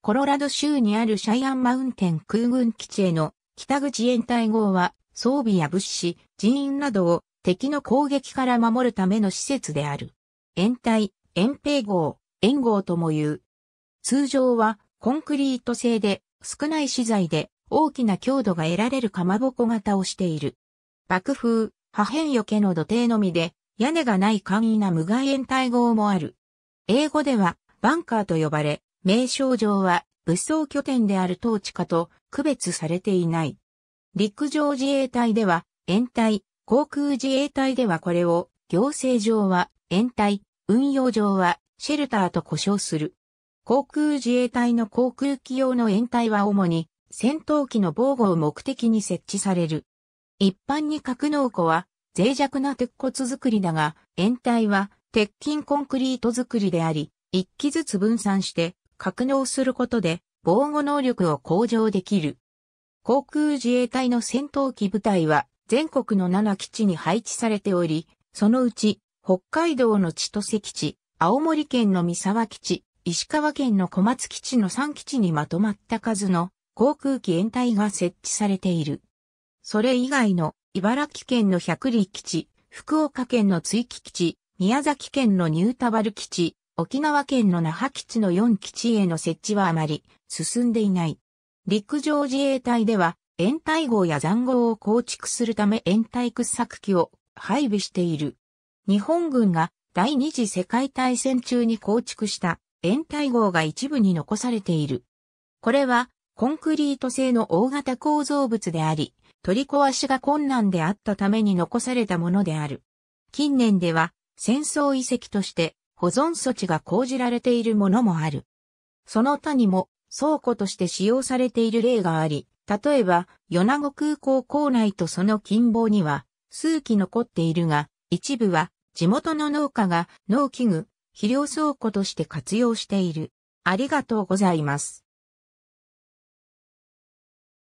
コロラド州にあるシャイアンマウンテン空軍基地への北口掩体号は装備や物資、人員などを敵の攻撃から守るための施設である。掩体、掩蔽号、援号とも言う。通常はコンクリート製で少ない資材で大きな強度が得られるかまぼこ型をしている。爆風、破片よけの土手のみで屋根がない簡易な無害掩体号もある。英語ではバンカーと呼ばれ、名称上は武装拠点である統治下と区別されていない。陸上自衛隊では、延隊、航空自衛隊ではこれを、行政上は、延隊、運用上は、シェルターと呼称する。航空自衛隊の航空機用の延隊は主に、戦闘機の防護を目的に設置される。一般に格納庫は、脆弱な鉄骨造りだが、延隊は、鉄筋コンクリート造りであり、一機ずつ分散して格納することで防護能力を向上できる。航空自衛隊の戦闘機部隊は全国の7基地に配置されており、そのうち北海道の千歳基地、青森県の三沢基地、石川県の小松基地の3基地にまとまった数の航空機掩体が設置されている。それ以外の茨城県の百里基地、福岡県の追木基地、宮崎県のニュータバル基地、沖縄県の那覇基地の4基地への設置はあまり進んでいない。陸上自衛隊では、掩体号や残壕を構築するため掩体掘削機を配備している。日本軍が第二次世界大戦中に構築した掩体号が一部に残されている。これはコンクリート製の大型構造物であり、取り壊しが困難であったために残されたものである。近年では戦争遺跡として保存措置が講じられているものもある。その他にも倉庫として使用されている例があり、例えば、米子空港構内とその近傍には数基残っているが、一部は地元の農家が農機具、肥料倉庫として活用している。ありがとうございます。